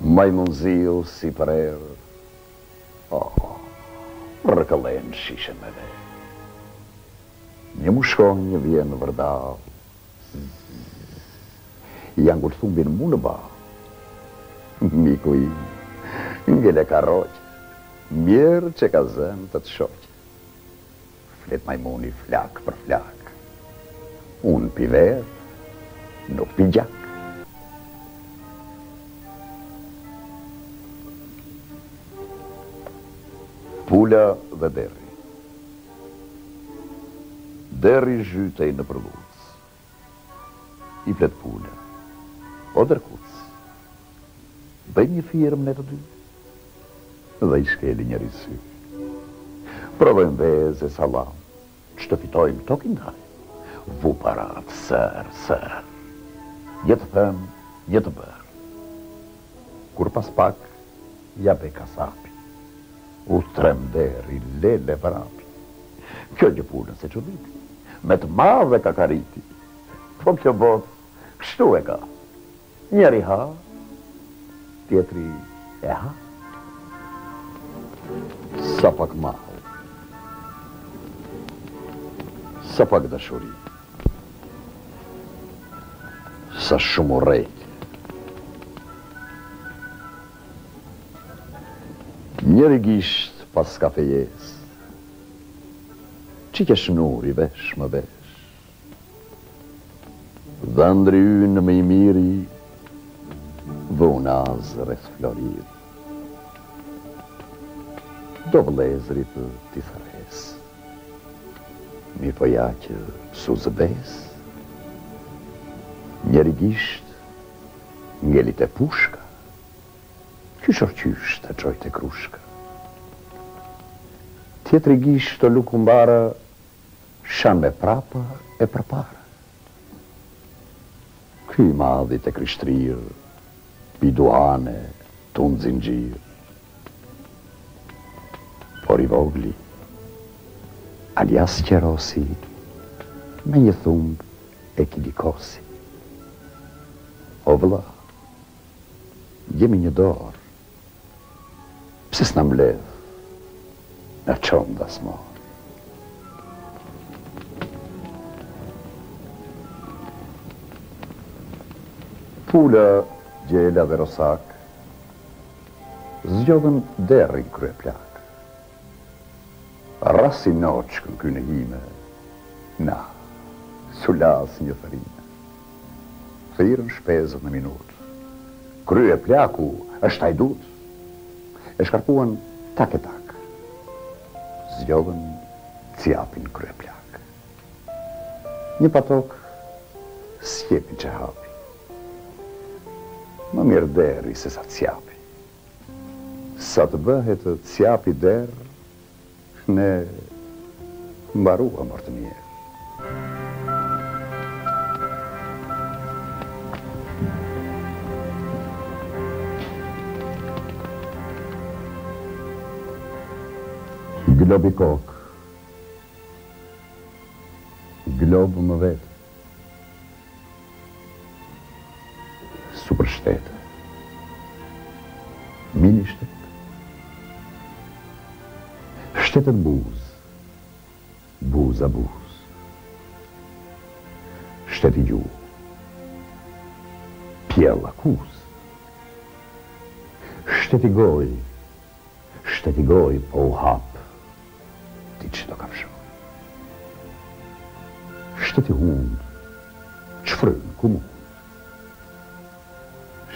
Majmunziu si i prerë Oh Rrëkëllen shishen me verë Një mushkonjë vjen vërdallë Zzz Ia ngul thumbin mu në ballë Miku im Ngele karroq Mjerë që ka zënë të të shoq Flet majmuni flakë për flakë. Unë pi verë, nuk pi gjak. Pula dhe derri. Derri zhytej nëpër llucë. I flet pula. O derrkuc, bëjmë një firmë ne të dy? Dhe i shkeli njërin sy. Prodhojmë vezë e sallam, ç'të fitojmë tok i ndajmë. Vu paratë, sërë, sërë. Një të thënë, një të bërë. Kur pas pak, ia beh kasapi. U tremb derri, lele vrapi. Kjo gjë pulën s'e çuditi Me të madhe kakariti Po kjo botë kështu e ka Njëri ha Tjetri e ha Sa pak mahë Sa pak dashuri Sa shumë urrejtje Njëri gisht paska fejesë Ç'i qesh nuri vesh më vesh Dhëndri ynë më i miri Vë unazë rreth floriri Do vëllezërit t'i thërresë Mirëpo ja që s'u zë besë Njëri gisht ngeli te pushka Qysh o qysh ta çoj te krushka Tjetri gisht o lukumbara Shan me prapa e përpara Ky i madhi tek rri shtrirë Pi duhan e tund zinxhirë Por i vogli alias qerosi Me një thumb e kilikosi O vëlla Jemi një dorë Pse s'na mbledh Na çon dasmorë Pula, gjela dhe rosakë Zgjodhën derrin kryeplak Rrasi noçkën ky në hime Na s'u la asnjë thërrime Thirrën shpezët në minut Kryeplaku është hajdut E shkarkuan tak e tak Zgjodhën cjapin kryeplak Një patok sqepin ç'e hapi Më mirë derri sesa cjapi Sa të bëhet cjapi derr ne mbaruam or të mjerë. Globi kokë. Glob më vete. Supershtet. Minishtet. Shtetet buzë. Buza buzë. Shteti gjuhë. Pjell akuzë. Shteti gojë. Shteti gojë po u hap diç do kafshojë Shteti hundë çfryn ku mund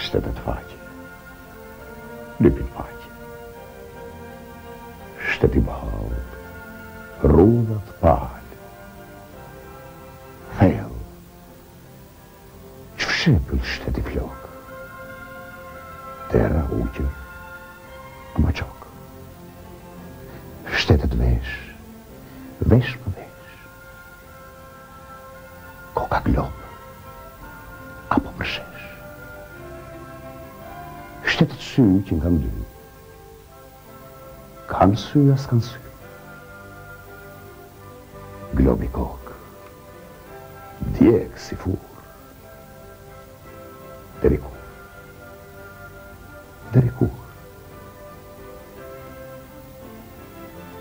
Shtetet faqe lypin paqe Shteti ballë rrudhat palë Thellë Ç'fsheh vallë shteti flokë. Terra uqër ama qokë. Shtetet veshë, veshë më veshë. Koka glob apo përshesh. Shtetet sy qenkan dy. Kanë sy a s'kanë sy Globi kokë Djeg si furrë Deri kur Deri kur